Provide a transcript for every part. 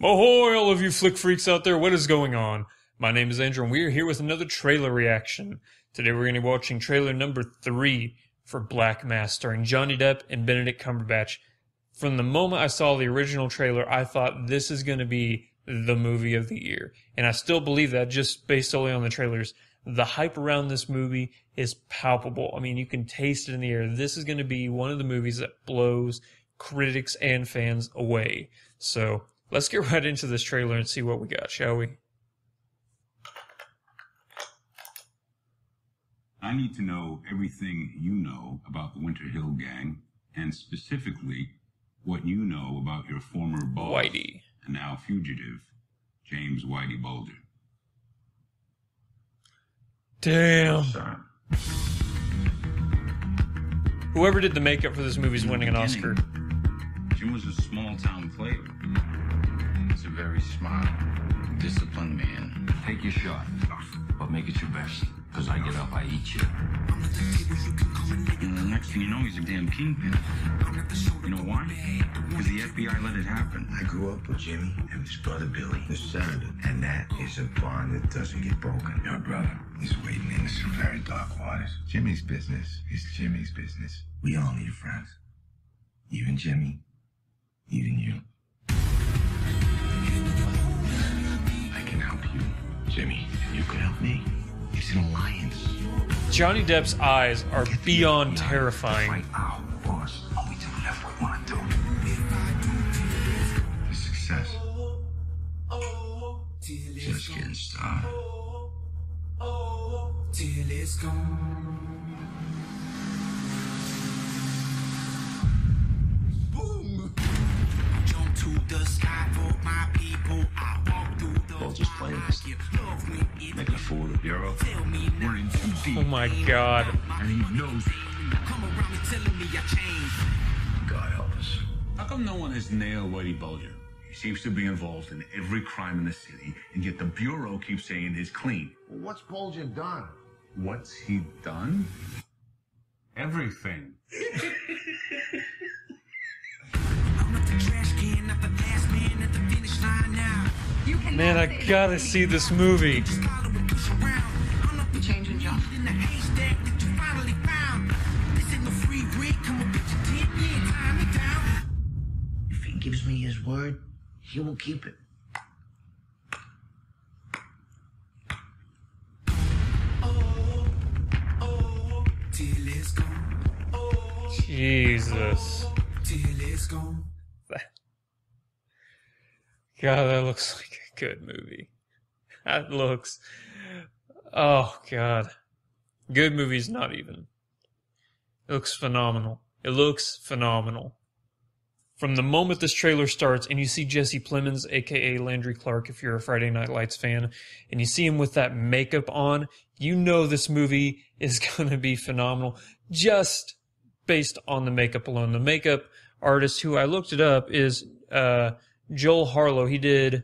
Ahoy, all of you flick freaks out there, what is going on? My name is Andrew, and we are here with another trailer reaction. Today we're going to be watching trailer number three for Black Mass, starring Johnny Depp and Benedict Cumberbatch. From the moment I saw the original trailer, I thought this is going to be the movie of the year. And I still believe that just based solely on the trailers. The hype around this movie is palpable. I mean, you can taste it in the air. This is going to be one of the movies that blows critics and fans away. So Let's get right into this trailer and see what we got, shall we? I need to know everything you know about the Winter Hill Gang, and specifically what you know about your former boss Whitey. and now fugitive, James Whitey Bulger. Damn. Whoever did the makeup for this movie is winning an Oscar. Jim was a small town flavor very smart, disciplined man. Take your shot, but make it your best. Because I get up, I eat you. And the next thing you know, he's a damn kingpin. You know why? Because the FBI let it happen. I grew up with Jimmy and his brother Billy, the senator. And that is a bond that doesn't get broken. Your brother is wading into some very dark waters. Jimmy's business is Jimmy's business. We all need friends. Even Jimmy. Even you. Jimmy, you can help me. It's an alliance. Johnny Depp's eyes are beyond terrifying. Success. Just getting started. Till it's gone. Boom! Jump to the a fool of. We're in too deep. Oh my god. And he knows God help us. How come no one has nailed Whitey Bulger? He seems to be involved in every crime in the city, and yet the Bureau keeps saying he's clean. Well, what's Bulger done? What's he done? Everything. Man, I gotta see this movie. Word, he will keep it. Jesus. God, that looks like a good movie. That looks. Oh, God. Good movie's not even. It looks phenomenal. It looks phenomenal. From the moment this trailer starts and you see Jesse Plemons, aka Landry Clark, if you're a Friday Night Lights fan, and you see him with that makeup on, you know this movie is going to be phenomenal just based on the makeup alone. The makeup artist who I looked it up is uh, Joel Harlow. He did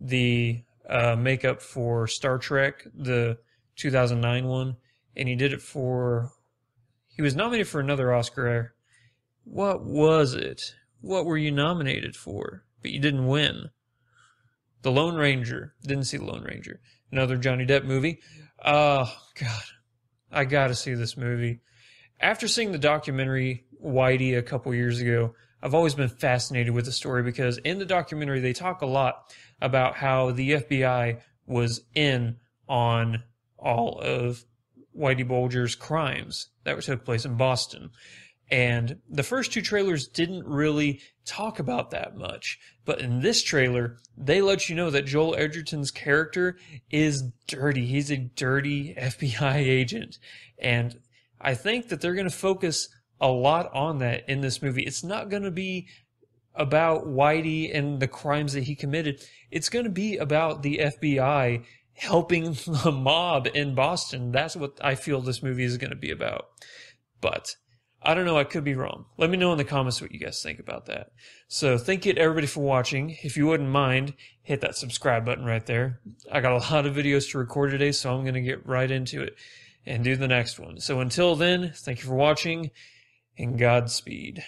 the uh, makeup for Star Trek, the 2009 one, and he did it for. He was nominated for another Oscar. What was it? What were you nominated for? But you didn't win. The Lone Ranger. Didn't see The Lone Ranger. Another Johnny Depp movie. Oh, God. I gotta see this movie. After seeing the documentary Whitey a couple years ago, I've always been fascinated with the story because in the documentary they talk a lot about how the FBI was in on all of Whitey Bulger's crimes that took place in Boston. And the first two trailers didn't really talk about that much. But in this trailer, they let you know that Joel Edgerton's character is dirty. He's a dirty FBI agent. And I think that they're going to focus a lot on that in this movie. It's not going to be about Whitey and the crimes that he committed. It's going to be about the FBI helping the mob in Boston. That's what I feel this movie is going to be about. But I don't know. I could be wrong. Let me know in the comments what you guys think about that. So thank you to everybody for watching. If you wouldn't mind, hit that subscribe button right there. I got a lot of videos to record today, so I'm going to get right into it and do the next one. So until then, thank you for watching and Godspeed.